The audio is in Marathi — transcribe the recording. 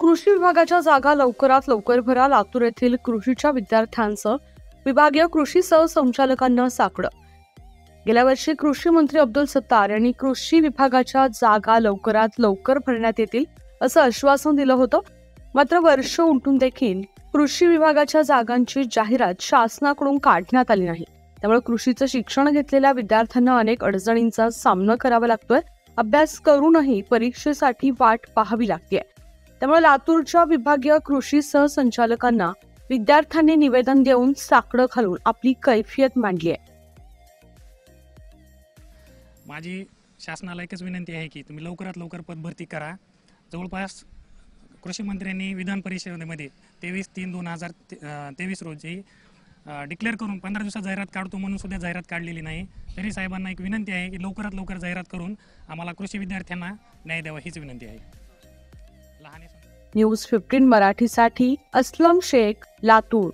कृषी विभागाच्या जागा लवकरात लवकर भरा लातूर येथील कृषीच्या विद्यार्थ्यांचं विभागीय कृषी सहसंचालकांना साकडं. गेल्या वर्षी कृषी मंत्री अब्दुल सत्तार यांनी कृषी विभागाच्या जागा लवकरात लवकर भरण्यात येतील असं आश्वासन दिलं होतं. मात्र वर्ष उलटून देखील कृषी विभागाच्या जागांची जाहिरात शासनाकडून काढण्यात आली नाही. त्यामुळे कृषीचं शिक्षण घेतलेल्या विद्यार्थ्यांना अनेक अडचणींचा सामना करावा लागतोय. अभ्यास करूनही परीक्षेसाठी वाट पाहावी लागते त्यामुळे लातूरच्या विभागीय कृषी सहसंचालकांना विद्यार्थ्यांनी निवेदन देऊन साकडं घालून आपली कैफियत मांडली आहे. माझी शासनाला एकच विनंती आहे की तुम्ही लवकरात लवकर पदभरती करा. जवळपास कृषी मंत्र्यांनी विधान परिषदेमध्ये तेवीस तीन दोन हजार तेवीस रोजी डिक्लेअर करून पंधरा दिवसात जाहिरात काढतो म्हणून सुद्धा जाहिरात काढलेली नाही. तरी साहेबांना एक विनंती आहे की लवकरात लवकर जाहिरात करून आम्हाला कृषी विद्यार्थ्यांना न्याय द्यावा हीच विनंती आहे. लहान न्यूज फिफ्टीन मराठीसाठी अस्लम शेख लातूर.